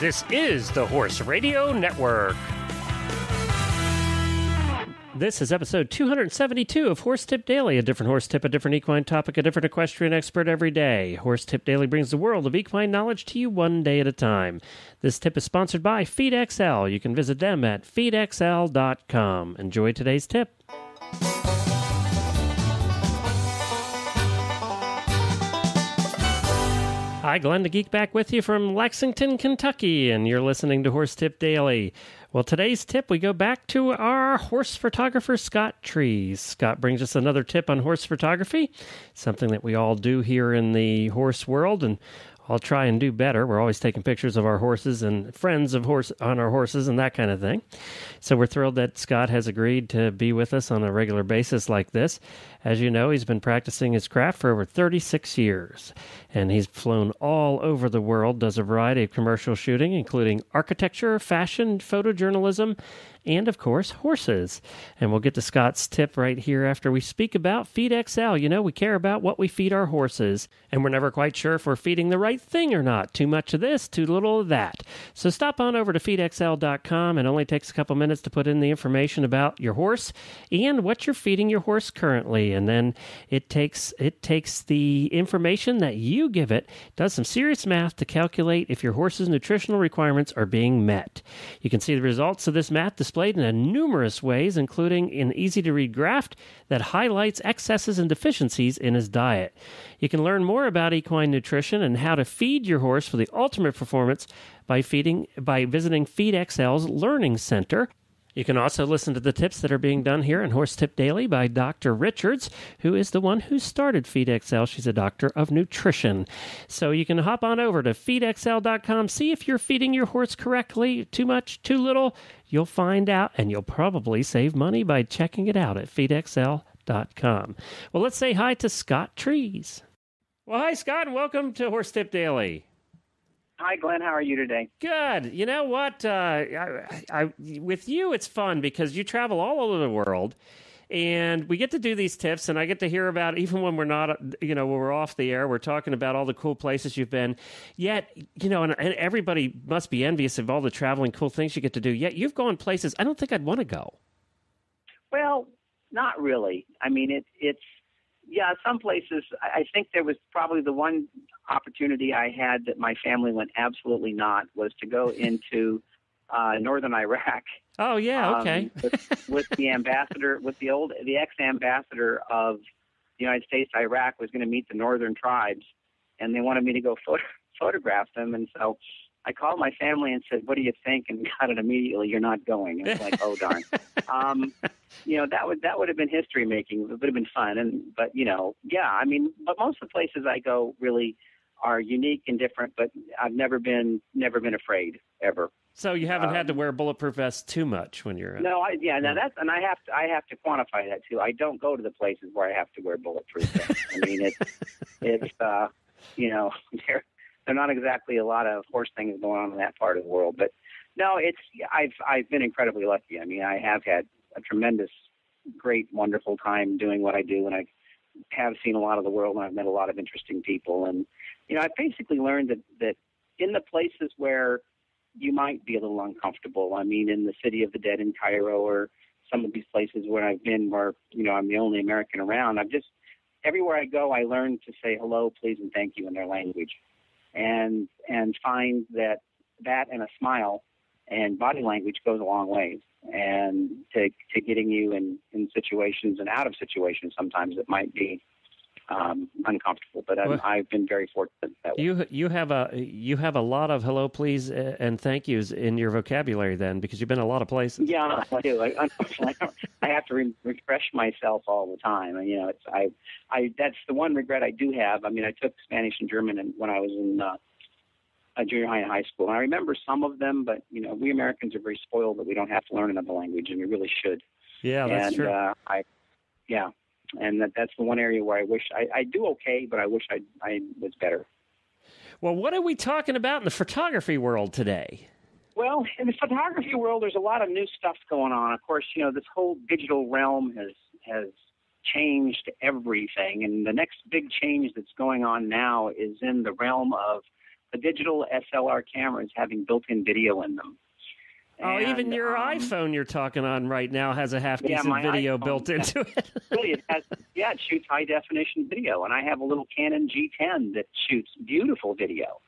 This is the Horse Radio Network. This is episode 272 of Horse Tip Daily, a different horse tip, a different equine topic, a different equestrian expert every day. Horse Tip Daily brings the world of equine knowledge to you one day at a time. This tip is sponsored by FeedXL. You can visit them at feedxl.com. Enjoy today's tip. Hi, Glenn the Geek back with you from Lexington, Kentucky, and you're listening to Horse Tip Daily. Well, today's tip, we go back to our horse photographer, Scott Trees. Scott brings us another tip on horse photography, something that we all do here in the horse world, and I'll try and do better. We're always taking pictures of our horses and friends of horse on our horses and that kind of thing. So we're thrilled that Scott has agreed to be with us on a regular basis like this. As you know, he's been practicing his craft for over 36 years, and he's flown all over the world, does a variety of commercial shooting, including architecture, fashion, photojournalism, and of course, horses. And we'll get to Scott's tip right here after we speak about Feed XL. You know, we care about what we feed our horses, and we're never quite sure if we're feeding the right thing or not. Too much of this, too little of that. So stop on over to feedxl.com. It only takes a couple minutes to put in the information about your horse and what you're feeding your horse currently. And then it takes it takes the information that you give it, does some serious math to calculate if your horse's nutritional requirements are being met. You can see the results of this math displayed in a numerous ways, including an easy to read graph that highlights excesses and deficiencies in his diet. You can learn more about equine nutrition and how to feed your horse for the ultimate performance by feeding by visiting FeedXL's Learning Center. You can also listen to the tips that are being done here in Horse Tip Daily by Dr. Richards, who is the one who started FeedXL. She's a doctor of nutrition. So you can hop on over to feedxl.com, see if you're feeding your horse correctly, too much, too little. You'll find out, and you'll probably save money by checking it out at feedxl.com. Well, let's say hi to Scott Trees. Well, hi, Scott, and welcome to Horse Tip Daily. Hi, Glenn. How are you today? Good. You know what? Uh, I, I, with you, it's fun because you travel all over the world, and we get to do these tips, and I get to hear about even when we're not, you know, when we're off the air, we're talking about all the cool places you've been. Yet, you know, and, and everybody must be envious of all the traveling cool things you get to do. Yet, you've gone places I don't think I'd want to go. Well, not really. I mean, it, it's yeah, some places. I think there was probably the one opportunity I had that my family went absolutely not was to go into uh, northern Iraq. Oh yeah, okay. Um, with, with the ambassador, with the old, the ex-ambassador of the United States, Iraq was going to meet the northern tribes, and they wanted me to go photo, photograph them, and so I called my family and said, "What do you think?" and got it immediately. You're not going. And it's like, oh darn. um, you know that would that would have been history making. It would have been fun. And but you know, yeah. I mean, but most of the places I go really are unique and different. But I've never been never been afraid ever. So you haven't um, had to um, wear bulletproof vests too much when you're. No, I, yeah, now that's and I have to I have to quantify that too. I don't go to the places where I have to wear bulletproof vests. I mean, it's it's uh, you know, there there are not exactly a lot of horse things going on in that part of the world, but no, it's I've I've been incredibly lucky. I mean, I have had a tremendous, great, wonderful time doing what I do, and I have seen a lot of the world, and I've met a lot of interesting people, and you know, I've basically learned that that in the places where you might be a little uncomfortable. I mean, in the city of the dead in Cairo, or some of these places where I've been, where you know I'm the only American around. I've just everywhere I go, I learn to say hello, please, and thank you in their language, and and find that that and a smile and body language goes a long ways and to to getting you in in situations and out of situations sometimes it might be um, uncomfortable. But well, I've been very fortunate that way. You you have a you have a lot of hello, please, and thank yous in your vocabulary then, because you've been a lot of places. Yeah, I do. I, unfortunately, I have to re- refresh myself all the time, and you know, it's I I that's the one regret I do have. I mean, I took Spanish and German and when I was in uh, uh, junior high and high school. And I remember some of them, but you know, we Americans are very spoiled that we don't have to learn another language, and we really should. Yeah, that's and, true. Uh, I, yeah, and that that's the one area where I wish I, I do okay, but I wish I I was better. Well, what are we talking about in the photography world today? Well, in the photography world, there's a lot of new stuff going on. Of course, you know, this whole digital realm has has changed everything, and the next big change that's going on now is in the realm of the digital SLR cameras having built-in video in them. Oh, And, even your um, iPhone you're talking on right now has a half decent my video iPhone, built yeah. into it. really it has yeah it shoots high definition video and i have a little canon g10 that shoots beautiful video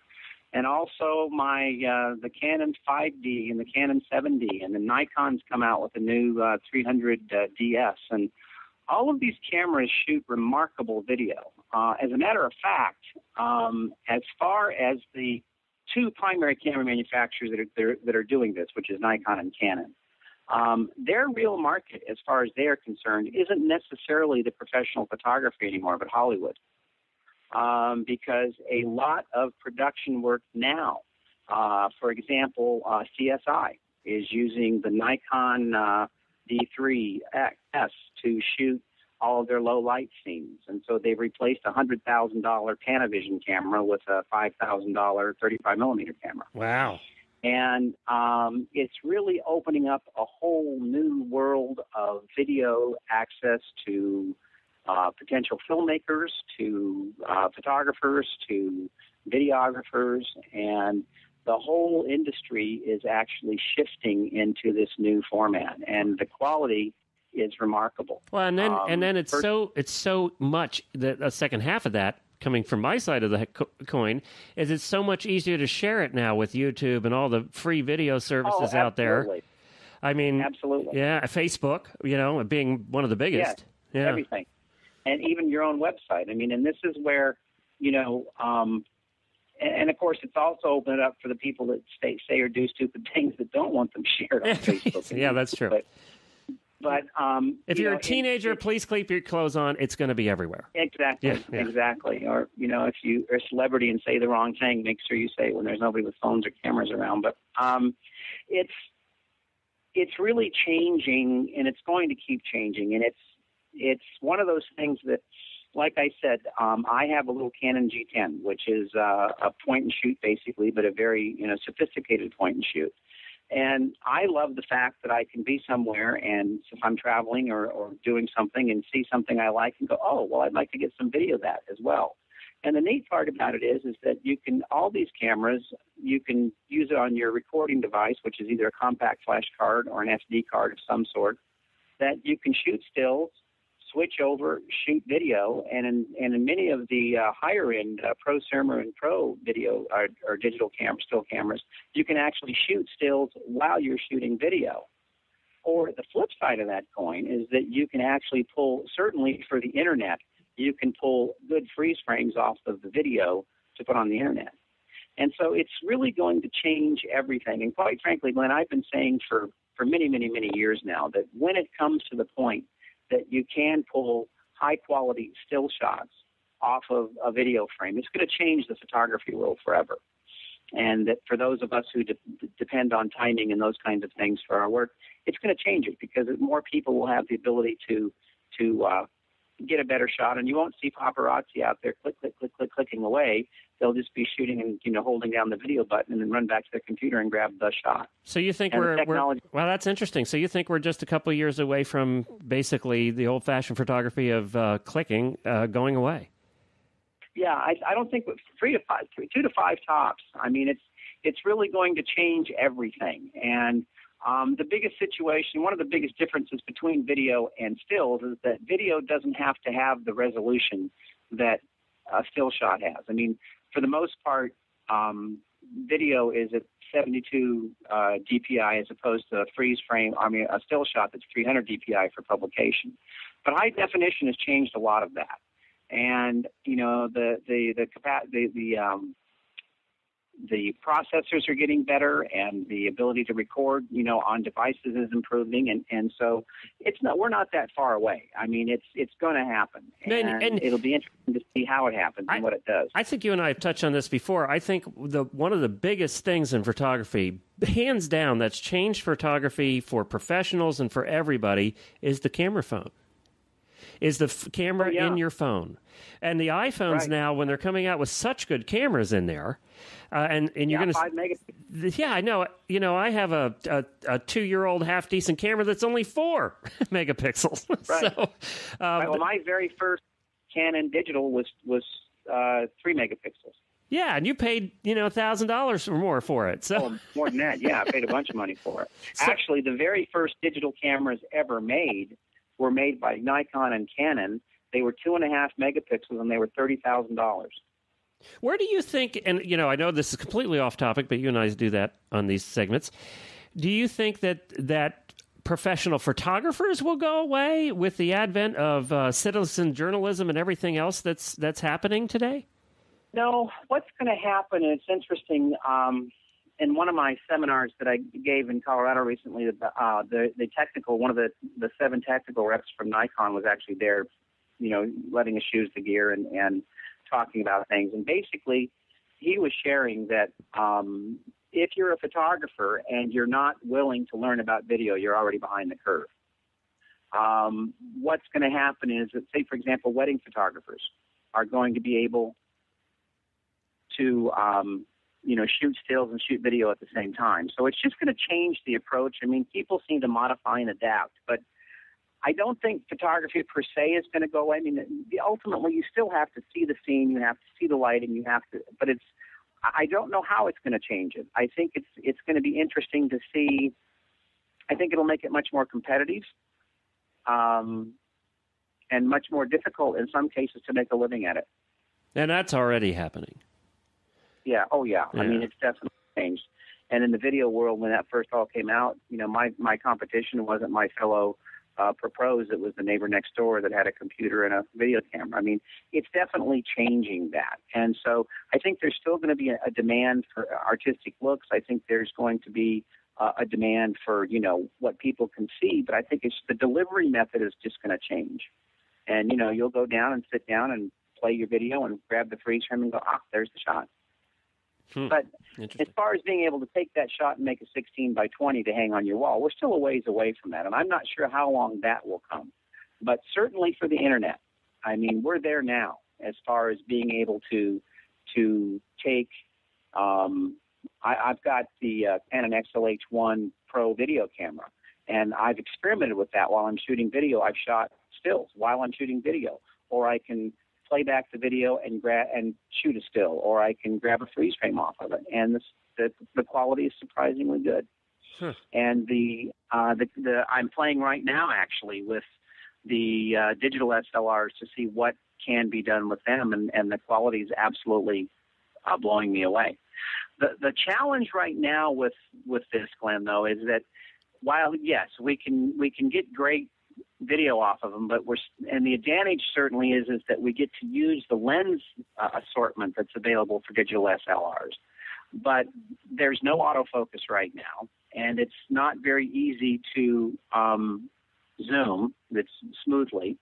and also my uh, the canon 5d and the canon 7d and the nikon's come out with a new uh, 300 uh, ds and all of these cameras shoot remarkable video uh, as a matter of fact um, as far as the two primary camera manufacturers that are, that are, doing this which is nikon and canon um, their real market, as far as they are concerned, isn't necessarily the professional photography anymore, but Hollywood. Um, because a lot of production work now, uh, for example, uh, CSI is using the Nikon uh, D3 S to shoot all of their low light scenes. And so they've replaced a $100,000 Panavision camera with a $5,000 35 millimeter camera wow. and um, it's really opening up a whole new world of video access to uh, potential filmmakers, to uh, photographers, to videographers, and the whole industry is actually shifting into this new format, and the quality is remarkable. Well, and then Um, and then it's first- so it's so much that the second half of that coming from my side of the co- coin is it's so much easier to share it now with YouTube and all the free video services oh, out there. I mean, Absolutely. yeah, Facebook, you know, being one of the biggest. yeah. everything, and even your own website. I mean, and this is where you know, um, and, of course, it's also opened up for the people that say, say or do stupid things that don't want them shared on Facebook. yeah, that's true. But, but um, if you you're know, a teenager, it- please keep your clothes on. It's going to be everywhere. Exactly, Yeah, yeah. exactly. Or you know, if you are a celebrity and say the wrong thing, make sure you say it when there's nobody with phones or cameras around. But um, it's it's really changing, and it's going to keep changing. And it's it's one of those things that, like I said, um, I have a little Canon G10, which is uh, a point and shoot basically, but a very you know sophisticated point and shoot. And I love the fact that I can be somewhere and if I'm traveling or, or doing something and see something I like and go, oh, well, I'd like to get some video of that as well. And the neat part about it is, is that you can, all these cameras, you can use it on your recording device, which is either a compact flash card or an SD card of some sort, that you can shoot stills, switch over, shoot video, and in, and in many of the uh, higher end uh, Pro and Pro video or, or digital cam still cameras, you can actually shoot stills while you're shooting video. Or the flip side of that coin is that you can actually pull, certainly for the internet, you can pull good freeze frames off of the video to put on the internet. And so it's really going to change everything. And quite frankly, Glenn, I've been saying for, for many, many, many years now that when it comes to the point that you can pull high quality still shots off of a video frame, it's going to change the photography world forever. And that for those of us who de- depend on timing and those kinds of things for our work, it's going to change it because more people will have the ability to to uh, get a better shot, and you won't see paparazzi out there click, click, click, click, clicking away. They'll just be shooting and you know holding down the video button and then run back to their computer and grab the shot. So you think we're, technology- we're well? That's interesting. So you think we're just a couple years away from basically the old-fashioned photography of uh, clicking uh, going away? Yeah, I, I don't think three to five, three, two to five tops. I mean, it's it's really going to change everything. And um, the biggest situation, one of the biggest differences between video and stills is that video doesn't have to have the resolution that a still shot has. I mean, for the most part, um, video is at 72 uh, DPI as opposed to a freeze frame. I mean, a still shot that's 300 DPI for publication. But high definition has changed a lot of that and you know the the the the the um the processors are getting better and the ability to record you know on devices is improving and and so it's not we're not that far away i mean it's it's going to happen And- and, and- it'll be interesting to see how it happens I- and what it does I think you and I have touched on this before. I think the one of the biggest things in photography, hands down, that's changed photography for professionals and for everybody is the camera phone. Is the f- camera Oh, yeah. in your phone, and the iPhones Right. now when they're coming out with such good cameras in there, uh, and and you're yeah, going to yeah, I know. You know, I have a a, a two year old half decent camera that's only four megapixels. Right. so, um, Right, well my very first canon digital was was uh three megapixels Yeah, and you paid you know thousand dollars or more for it. So oh, more than that, yeah, I paid a bunch of money for it. So, Actually, the very first digital cameras ever made were made by Nikon and Canon. They were two and a half megapixels, and they were thirty thousand dollars. Where do you think? And you know, I know this is completely off topic, but you and I do that on these segments. Do you think that that professional photographers will go away with the advent of uh, citizen journalism and everything else that's that's happening today? No, what's going to happen? And it's interesting. Um, in one of my seminars that I gave in Colorado recently, uh, the the technical one of the the seven technical reps from Nikon was actually there, you know, letting us use the gear and and talking about things. And basically, he was sharing that um, if you're a photographer and you're not willing to learn about video, you're already behind the curve. Um, what's going to happen is that, say, for example, wedding photographers are going to be able to, um, you know, shoot stills and shoot video at the same time. So it's just going to change the approach. I mean, people seem to modify and adapt, but I don't think photography per se is going to go away. I mean, ultimately, you still have to see the scene, you have to see the lighting, you have to, but it's I don't know how it's going to change it. I think it's it's going to be interesting to see. I think it'll make it much more competitive, um, and much more difficult in some cases to make a living at it. And that's already happening. Yeah. Oh, yeah. yeah. I mean, it's definitely changed. And in the video world, when that first all came out, you know, my my competition wasn't my fellow uh, proposed, it was the neighbor next door that had a computer and a video camera. I mean, it's definitely changing that. And so I think there's still going to be a, a demand for artistic looks. I think there's going to be uh, a demand for, you know, what people can see. But I think it's the delivery method is just going to change. And, you know, you'll go down and sit down and play your video and grab the freeze frame and go, ah, there's the shot. Hmm. But as far as being able to take that shot and make a 16 by 20 to hang on your wall, we're still a ways away from that. And I'm not sure how long that will come. But certainly for the internet, I mean, we're there now as far as being able to to take. Um, I, I've got the uh, Canon XLH1 Pro video camera, and I've experimented with that while I'm shooting video. I've shot stills while I'm shooting video, or I can play back the video and grab and shoot a still, or I can grab a freeze frame off of it, and the the, the quality is surprisingly good. Huh. And the, uh, the the I'm playing right now actually with the uh, digital SLRs to see what can be done with them, and, and the quality is absolutely uh, blowing me away. The the challenge right now with with this, Glenn, though, is that while yes, we can we can get great video off of them, but we're and the advantage certainly is is that we get to use the lens uh, assortment that's available for digital SLRs. But there's no autofocus right now, and it's not very easy to um, zoom that's smoothly.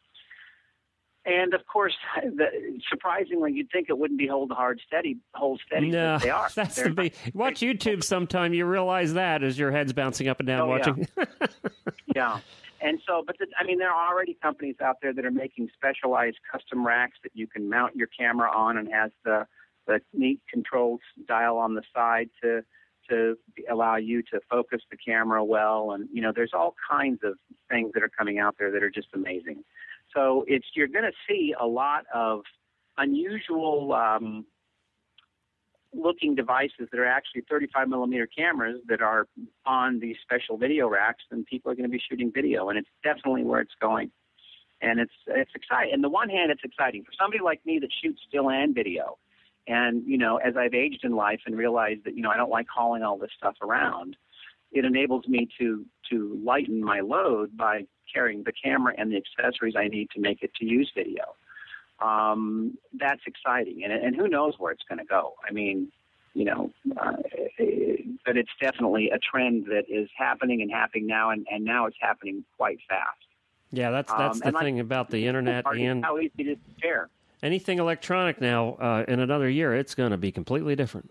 And of course, the, surprisingly, you'd think it wouldn't be hold hard steady, hold steady. No, they are. That's They're the big. Watch YouTube sometime. You realize that as your head's bouncing up and down oh, watching. Yeah. yeah. So, but the, I mean, there are already companies out there that are making specialized custom racks that you can mount your camera on and has the the neat controls dial on the side to to allow you to focus the camera well. And you know, there's all kinds of things that are coming out there that are just amazing. So it's you're going to see a lot of unusual um, looking devices that are actually 35 millimeter cameras that are on these special video racks, then people are going to be shooting video, and it's definitely where it's going. And it's it's exciting. On the one hand, it's exciting for somebody like me that shoots still and video. And you know, as I've aged in life and realized that you know I don't like hauling all this stuff around, it enables me to to lighten my load by carrying the camera and the accessories I need to make it to use video um, that's exciting. And, and who knows where it's going to go? I mean, you know, uh, but it's definitely a trend that is happening and happening now, and, and now it's happening quite fast. Yeah, that's that's um, the thing like, about the internet and how easy it is to share. Anything electronic now, uh, in another year, it's going to be completely different.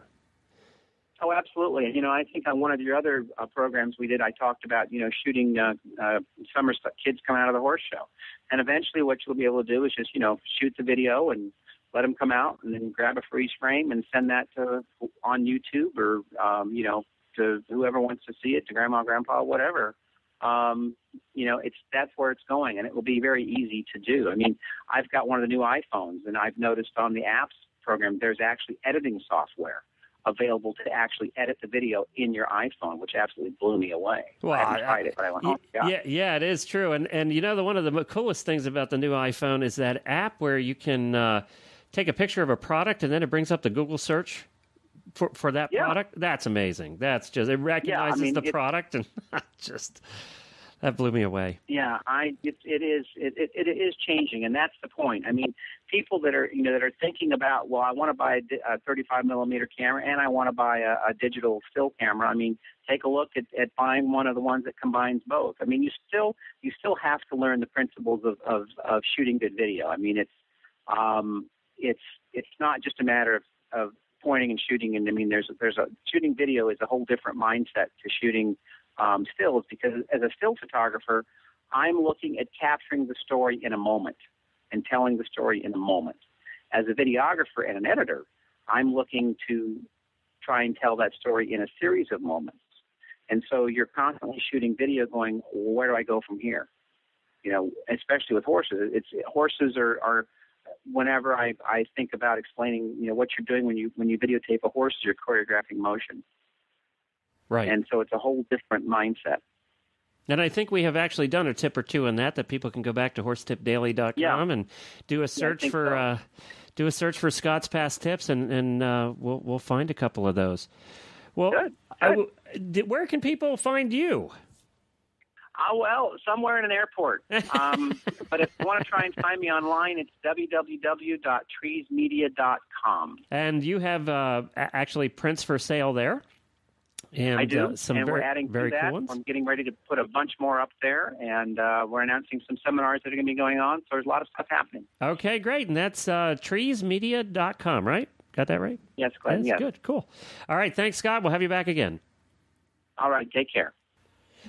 Oh, absolutely. You know, I think on one of your other uh, programs we did, I talked about, you know, shooting uh, uh, summer stuff, kids coming out of the horse show. And eventually what you'll be able to do is just, you know, shoot the video and let them come out and then grab a freeze frame and send that to on YouTube or, um, you know, to whoever wants to see it, to grandma, grandpa, whatever. Um, you know, it's that's where it's going, and it will be very easy to do. I mean, I've got one of the new iPhones, and I've noticed on the apps program, there's actually editing software available to actually edit the video in your iPhone, which absolutely blew me away. Well, I haven't I- tried it, but I went, oh, yeah. Yeah, yeah, it is true. And and you know the one of the coolest things about the new iPhone is that app where you can uh, take a picture of a product and then it brings up the Google search for for that Yeah. product. That's amazing. That's just it recognizes mean, the it- product and just that blew me away. Yeah, I it, it is it, it, it is changing, and that's the point. I mean, people that are you know that are thinking about well, I want to buy a, a 35 millimeter camera and I want to buy a, a digital still camera. I mean, take a look at, at buying one of the ones that combines both. I mean, you still you still have to learn the principles of of, of shooting good video. I mean, it's um, it's it's not just a matter of, of pointing and shooting. And I mean, there's there's a shooting video is a whole different mindset to shooting um, stills because as a still photographer, I'm looking at capturing the story in a moment and telling the story in a moment. As a videographer and an editor, I'm looking to try and tell that story in a series of moments. And so you're constantly shooting video going, where do I go from here? You know, especially with horses. It's horses are, are whenever I, I think about explaining, you know, what you're doing when you when you videotape a horse, you're choreographing motion. Right. And so it's a whole different mindset. And I think we have actually done a tip or two on that that people can go back to horsetipdaily.com Yeah. and do a search think for so. uh, do a search for Scott's past tips and and uh, we'll we'll find a couple of those. Well, Good, good. where can people find you? Oh well, somewhere in an airport. Um, but if you want to try and find me online, it's www.treesmedia.com. And you have uh, actually prints for sale there. And I do, uh, some and very, we're adding very to that. cool ones. I'm getting ready to put a bunch more up there, and uh, we're announcing some seminars that are going to be going on. So there's a lot of stuff happening. Okay, great. And that's uh, treesmedia.com, right? Got that right? Yes, Glenn. That's yes. good. Cool. All right. Thanks, Scott. We'll have you back again. All right. Take care.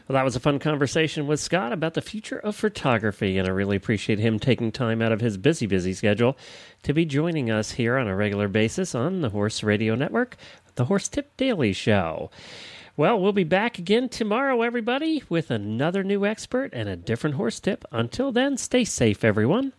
Well, that was a fun conversation with Scott about the future of photography, and I really appreciate him taking time out of his busy, busy schedule to be joining us here on a regular basis on the Horse Radio Network, the Horse Tip Daily Show. Well, we'll be back again tomorrow, everybody, with another new expert and a different horse tip. Until then, stay safe, everyone.